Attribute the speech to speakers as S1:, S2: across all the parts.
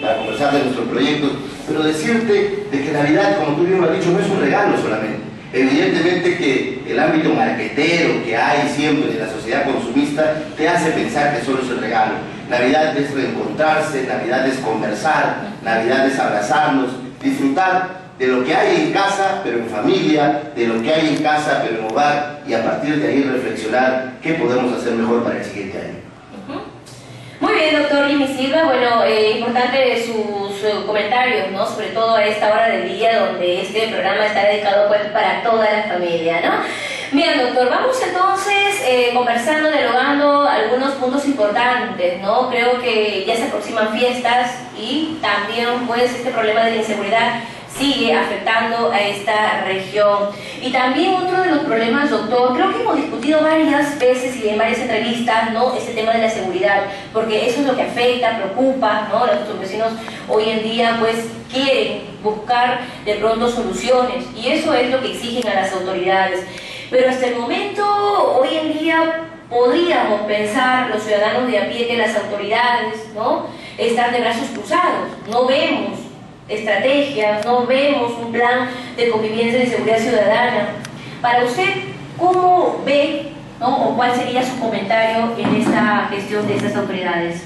S1: para conversar de nuestros proyectos, pero decirte de que Navidad, como tú mismo has dicho, no es un regalo solamente. Evidentemente que el ámbito marquetero que hay siempre en la sociedad consumista te hace pensar que solo es el regalo. Navidad es reencontrarse, Navidad es conversar, Navidad es abrazarnos, disfrutar de lo que hay en casa, pero en familia, de lo que hay en casa, pero en hogar, y a partir de ahí reflexionar qué podemos hacer mejor para el siguiente año.
S2: Doctor Jimmy Silva. Bueno, eh, importante sus, comentarios, ¿no? Sobre todo a esta hora del día donde este programa está dedicado pues, para toda la familia, ¿no? Bien, doctor, vamos entonces eh, conversando, dialogando algunos puntos importantes, ¿no? Creo que ya se aproximan fiestas y también pues este problema de la inseguridad sigue afectando a esta región. Y también otro de los problemas, doctor, creo que hemos discutido varias veces y en varias entrevistas, ¿no? Este tema de la seguridad, porque eso es lo que afecta, preocupa, ¿no? Los vecinos hoy en día, pues, quieren buscar de pronto soluciones y eso es lo que exigen a las autoridades. Pero hasta el momento, hoy en día, podríamos pensar los ciudadanos de a pie que las autoridades, ¿no? Están de brazos cruzados, no vemos estrategias, no vemos un plan de convivencia y seguridad ciudadana. Para usted, ¿cómo ve o cuál sería su comentario en esta gestión de estas autoridades?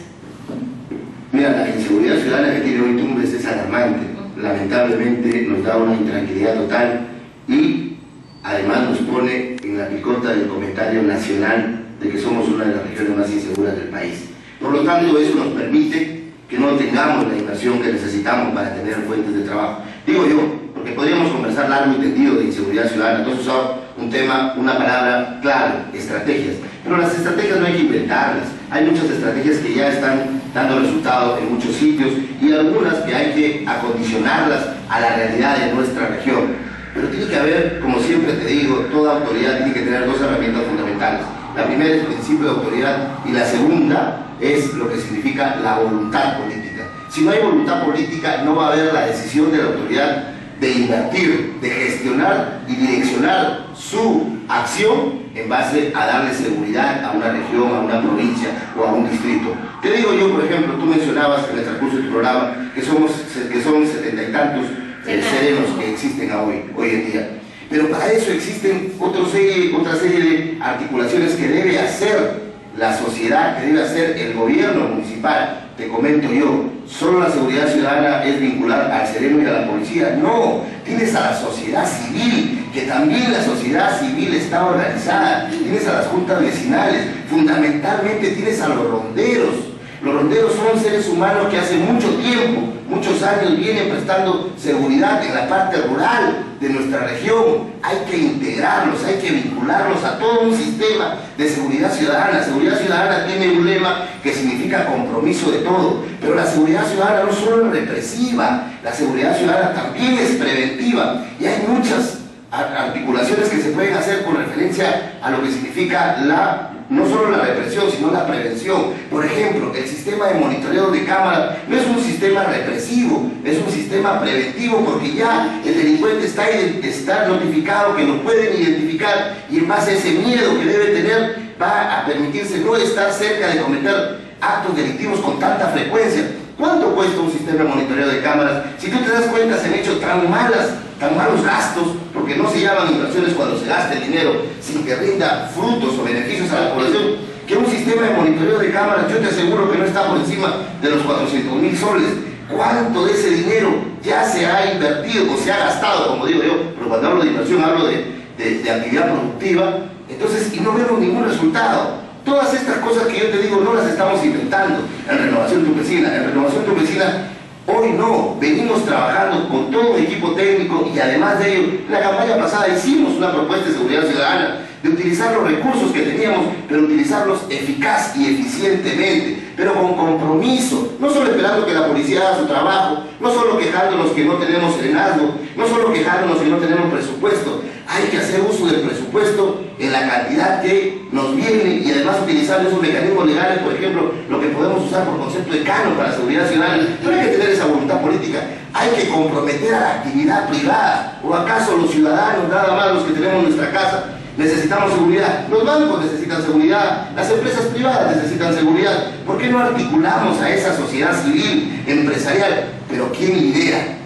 S1: Mira, la inseguridad ciudadana que tiene hoy Tumbes es alarmante. Lamentablemente nos da una intranquilidad total y además nos pone en la picota del comentario nacional de que somos una de las regiones más inseguras del país. Por lo tanto, eso nos permite que no tengamos la inversión que necesitamos para tener fuentes de trabajo. Digo yo, porque podríamos conversar largo y tendido de inseguridad ciudadana, entonces usado un tema, una palabra clave, estrategias. Pero las estrategias no hay que inventarlas, hay muchas estrategias que ya están dando resultados en muchos sitios y algunas que hay que acondicionarlas a la realidad de nuestra región. Pero tiene que haber, como siempre te digo, toda autoridad tiene que tener dos herramientas fundamentales. La primera es el principio de autoridad y la segunda es lo que significa la voluntad política. Si no hay voluntad política, no va a haber la decisión de la autoridad de invertir, de gestionar y direccionar su acción en base a darle seguridad a una región, a una provincia o a un distrito. Te digo yo, por ejemplo, tú mencionabas en el transcurso de tu programa que, somos, que son setenta y tantos eh, serenos que existen hoy, hoy en día. Pero para eso existen otra serie, otra serie de articulaciones que debe hacer la sociedad que debe hacer el gobierno municipal. Te comento yo, solo la seguridad ciudadana es vincular al sereno y a la policía. No, tienes a la sociedad civil, que también la sociedad civil está organizada. Tienes a las juntas vecinales, fundamentalmente tienes a los ronderos. Los ronderos son seres humanos que hace mucho tiempo, muchos años vienen prestando seguridad en la parte rural de nuestra región. Hay que integrarlos, hay que vincularlos a todo un sistema de seguridad ciudadana. Seguridad ciudadana tiene un lema que significa compromiso de todo, pero la seguridad ciudadana no solo es represiva, la seguridad ciudadana también es preventiva y hay muchas articulaciones que se pueden hacer con referencia a lo que significa la no solo la represión, sino la prevención. Por ejemplo, el sistema de monitoreo de cámara no es un sistema represivo, es un sistema preventivo porque ya el delincuente está, está notificado, que lo pueden identificar y en base a ese miedo que debe tener va a permitirse no estar cerca de cometer actos delictivos con tanta frecuencia. ¿Cuánto cuesta un sistema de monitoreo de cámaras? Si tú te das cuenta, se han hecho tan malas, tan malos gastos, porque no se llaman inversiones cuando se gasta el dinero sin que rinda frutos o beneficios a la población, que un sistema de monitoreo de cámaras, yo te aseguro que no está por encima de los 400 mil soles. ¿Cuánto de ese dinero ya se ha invertido o se ha gastado, como digo yo? Pero cuando hablo de inversión hablo de, de actividad productiva, entonces, y no vemos ningún resultado. Todas estas cosas que yo te digo no las estamos inventando en Renovación Tupecina. En Renovación Tupecina hoy no, venimos trabajando con todo un equipo técnico y además de ello, en la campaña pasada hicimos una propuesta de seguridad ciudadana de utilizar los recursos que teníamos, pero utilizarlos eficaz y eficientemente, pero con compromiso, no solo esperando que la policía haga su trabajo, no solo quejándonos que no tenemos serenazgo, no solo quejándonos que no tenemos presupuesto, hay que hacer uso del presupuesto en la cantidad que nos viene y además utilizar esos mecanismos legales, por ejemplo, lo que podemos usar por concepto de cano para seguridad ciudadana. Pero hay que tener esa voluntad política, hay que comprometer a la actividad privada, o acaso los ciudadanos, nada más los que tenemos nuestra casa, necesitamos seguridad, los bancos necesitan seguridad, las empresas privadas necesitan seguridad. ¿Por qué no articulamos a esa sociedad civil, empresarial? empresarial, pero ¿quién idea?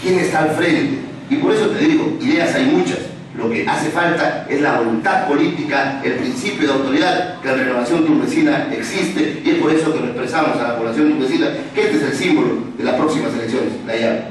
S1: ¿Quién está al frente? Y por eso te digo, ideas hay muchas. Lo que hace falta es la voluntad política, el principio de autoridad, que la renovación tumbesina existe y es por eso que lo expresamos a la población tumbesina, que este es el símbolo de las próximas elecciones, la llave.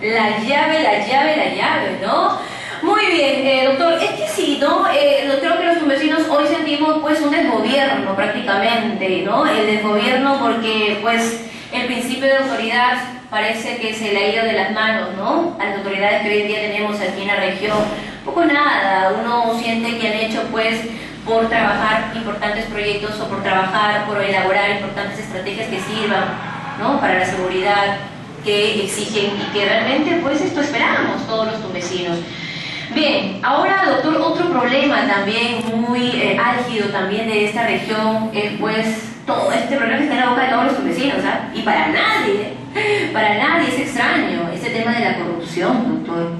S2: La llave, la llave, la llave, ¿no? Muy bien, eh, doctor, es que sí, ¿no? Eh, creo que los tumbesinos hoy sentimos pues un desgobierno prácticamente, ¿no? El desgobierno porque pues el principio de autoridad parece que se le ha ido de las manos, ¿no? A las autoridades que hoy en día tenemos aquí en la región. Poco nada, uno siente que han hecho pues por trabajar importantes proyectos o por trabajar, por elaborar importantes estrategias que sirvan, ¿no? Para la seguridad que exigen y que realmente pues esto esperamos todos los tumbesinos. Bien, ahora doctor, otro problema también muy eh, álgido también de esta región es pues todo este problema que está en la boca de todos los vecinos, ¿ah? Y para nadie, para nadie es extraño este tema de la corrupción, doctor.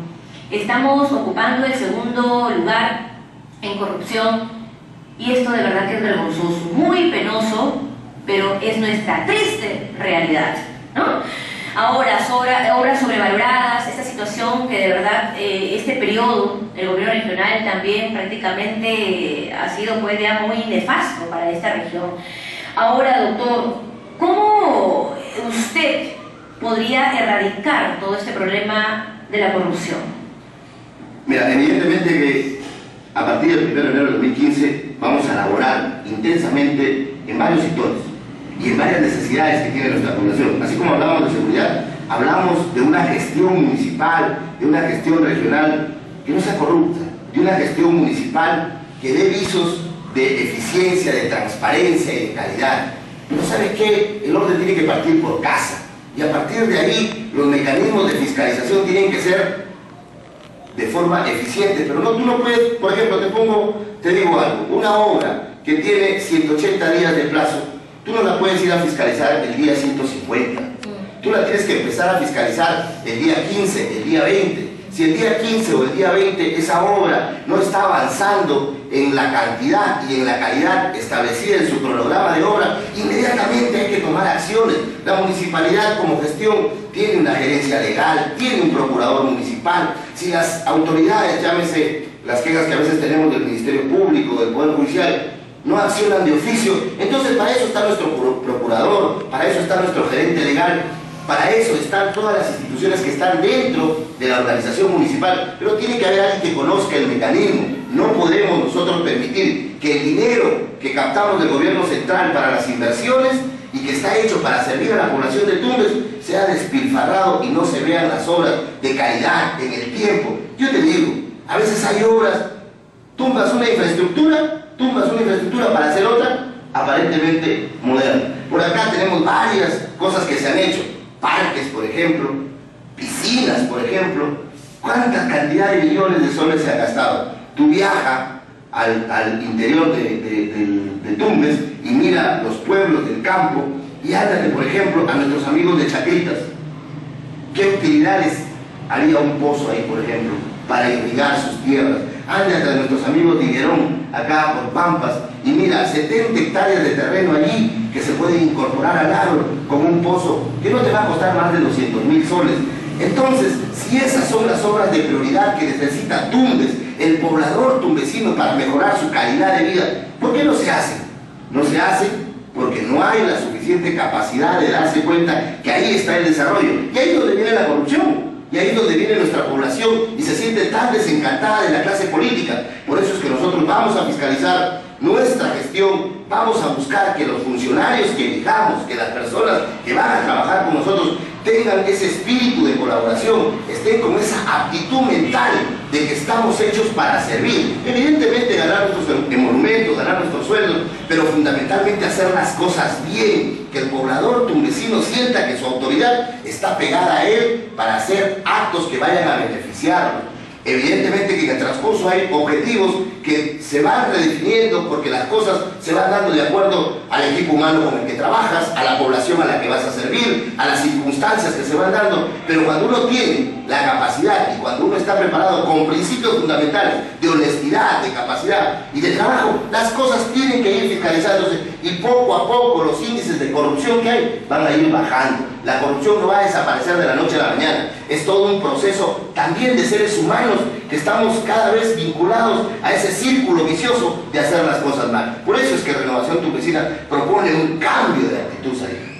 S2: Estamos ocupando el segundo lugar en corrupción y esto de verdad que es vergonzoso, muy penoso, pero es nuestra triste realidad, ¿no? Ahora, obras sobrevaloradas, esta situación que de verdad eh, este periodo del gobierno regional también prácticamente ha sido pues ya muy nefasto para esta región. Ahora, doctor, ¿cómo usted podría erradicar todo este problema de la corrupción?
S1: Mira, evidentemente que a partir del 1 de enero de 2015 vamos a elaborar intensamente en varios sectores y en varias necesidades que tiene nuestra población. Así como hablamos de seguridad, hablamos de una gestión municipal, de una gestión regional que no sea corrupta, de una gestión municipal que dé visos de eficiencia, de transparencia y de calidad. Pero ¿sabe qué? El orden tiene que partir por casa. Y a partir de ahí, los mecanismos de fiscalización tienen que ser de forma eficiente. Pero no, tú no puedes, por ejemplo, te pongo, te digo algo, una obra que tiene 180 días de plazo, tú no la puedes ir a fiscalizar el día 150. Tú la tienes que empezar a fiscalizar el día 15, el día 20. Si el día 15 o el día 20 esa obra no está avanzando en la cantidad y en la calidad establecida en su cronograma de obra, inmediatamente hay que tomar acciones. La municipalidad como gestión tiene una gerencia legal, tiene un procurador municipal. Si las autoridades, llámese las quejas que a veces tenemos del Ministerio Público, del Poder Judicial, no accionan de oficio, entonces para eso está nuestro procurador, para eso está nuestro gerente legal, para eso están todas las instituciones que están dentro de la organización municipal, pero tiene que haber alguien que conozca el mecanismo. No podemos nosotros permitir que el dinero que captamos del gobierno central para las inversiones y que está hecho para servir a la población de Tumbes sea despilfarrado y no se vean las obras de calidad en el tiempo. Yo te digo, a veces hay obras, tumbas una infraestructura, tumbas una infraestructura para hacer otra aparentemente moderna. Por acá tenemos varias cosas que se han hecho parques, por ejemplo, piscinas, por ejemplo. ¿Cuánta cantidad de millones de soles se ha gastado? Tú viajas al, interior de, Tumbes y mira los pueblos del campo y ándate, por ejemplo, a nuestros amigos de Chacritas. ¿Qué utilidades haría un pozo ahí, por ejemplo, para irrigar sus tierras? Ándate a nuestros amigos de Higuerón, acá por Pampas, y mira, 70 hectáreas de terreno allí que se pueden incorporar al árbol con un pozo que no te va a costar más de 200 mil soles. Entonces, si esas son las obras de prioridad que necesita Tumbes, el poblador tumbesino para mejorar su calidad de vida, ¿por qué no se hacen? No se hacen porque no hay la suficiente capacidad de darse cuenta que ahí está el desarrollo. Y ahí es donde viene la corrupción. Y ahí es donde viene nuestra población y se siente tan desencantada de la clase política. Por eso es que nosotros vamos a fiscalizar nuestra gestión, vamos a buscar que los funcionarios que elijamos, que las personas que van a trabajar con nosotros tengan ese espíritu de colaboración, estén con esa aptitud mental de que estamos hechos para servir. Evidentemente ganar nuestros emolumentos, ganar nuestros sueldos, pero fundamentalmente hacer las cosas bien, que el poblador tumbesino sienta que su autoridad está pegada a él para hacer actos que vayan a beneficiarlo. Evidentemente que en el transcurso hay objetivos que se van redefiniendo porque las cosas se van dando de acuerdo al equipo humano con el que trabajas, a la población a la que vas a servir, a las circunstancias que se van dando, pero cuando uno tiene la capacidad y cuando uno está preparado con principios fundamentales de honestidad, de capacidad y de trabajo, las cosas tienen que ir fiscalizándose y poco a poco los índices de corrupción que hay van a ir bajando. La corrupción no va a desaparecer de la noche a la mañana, es todo un proceso también de seres humanos que estamos cada vez vinculados a ese círculo vicioso de hacer las cosas mal. Por eso es que Renovación Tumbesina propone un cambio de actitud, ahí.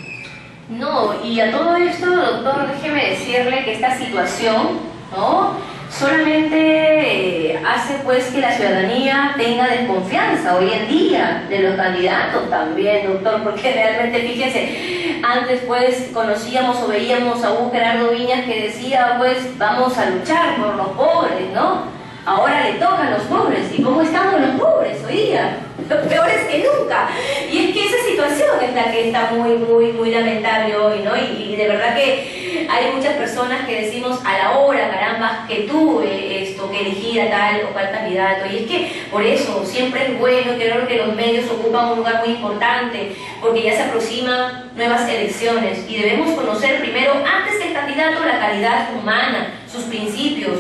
S2: No, y a todo esto, doctor, déjeme decirle que esta situación, ¿no? Solamente eh, hace pues que la ciudadanía tenga desconfianza hoy en día de los candidatos también, doctor, porque realmente fíjense, antes pues conocíamos o veíamos a un Gerardo Viñas que decía pues vamos a luchar por los pobres, ¿no? Ahora le tocan los pobres. ¿Y cómo estamos los pobres hoy día? Peores que nunca. Y es que esa situación es la que está muy, muy, muy lamentable hoy, ¿no? Y, de verdad que hay muchas personas que decimos a la hora, caramba, que tuve esto, que elegir a tal o cual candidato. Y es que por eso siempre es bueno, creo que los medios ocupan un lugar muy importante, porque ya se aproximan nuevas elecciones y debemos conocer primero, antes que el candidato, la calidad humana, sus principios,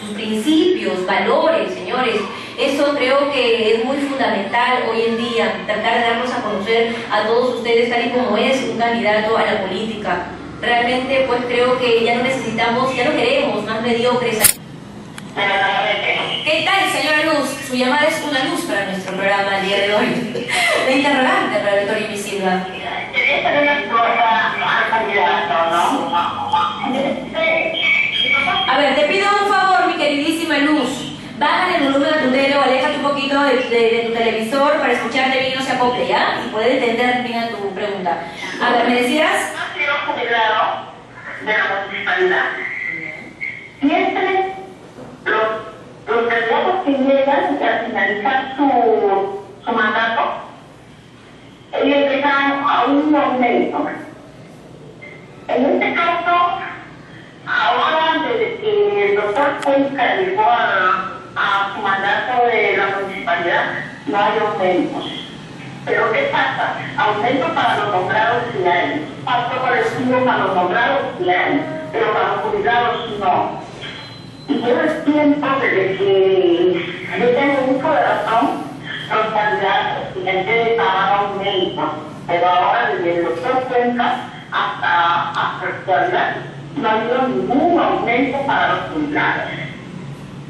S2: sus principios, valores, señores. Eso creo que es muy fundamental hoy en día, tratar de darnos a conocer a todos ustedes tal y como es un candidato a la política. Realmente pues creo que ya no necesitamos, ya no queremos más mediocres. ¿Qué tal, señora Luz? Su llamada es una luz para nuestro programa el día de hoy. La interrogante para doctor Invisible.
S3: Quería.
S2: A ver, te pido un favor, mi queridísima Luz. Baja el volumen de tu tele o de, tu televisor para escucharte bien no se acople, ¿ya? Y poder entender bien tu pregunta. A ver, ¿me decías?
S3: No quiero jubilado de la municipalidad. Siempre los, los que llegan a finalizar su, su mandato, ellos llegan a un aumento. En este caso, Ahora, desde que el doctor Cuenca llegó a, a su mandato de la municipalidad, no hay aumentos. Pero ¿qué pasa? Aumento para los nombrados sí hay. Pacto colectivo para los nombrados sí hay. Pero para los jubilados no. Y yo el tiempo desde que yo tengo mucho de razón, los candidatos de pagar aumentos. Pero ahora desde el doctor Cuenca hasta, hasta actualidad no ha habido ningún aumento para los jubilados.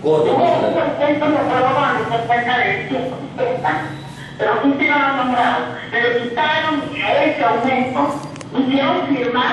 S3: Un aumento no dar cuenta de 170, pero sí se lo han nombrado. Le quitaron ese aumento, hicieron firmar